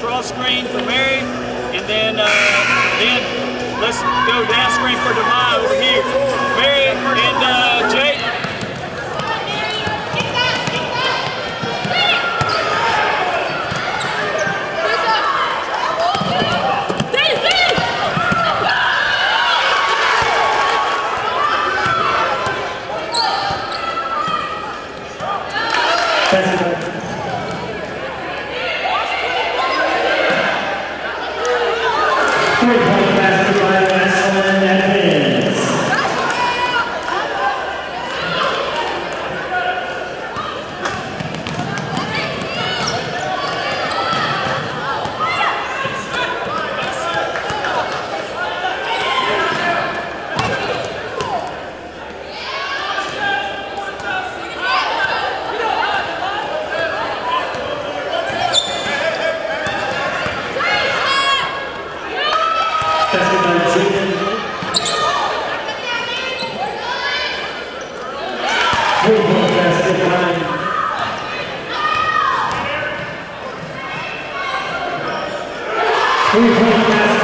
cross screen for Mary, and then uh, then let's go down screen for Demai over here. Mary and uh, Jake. Three-point Basket by Jaden.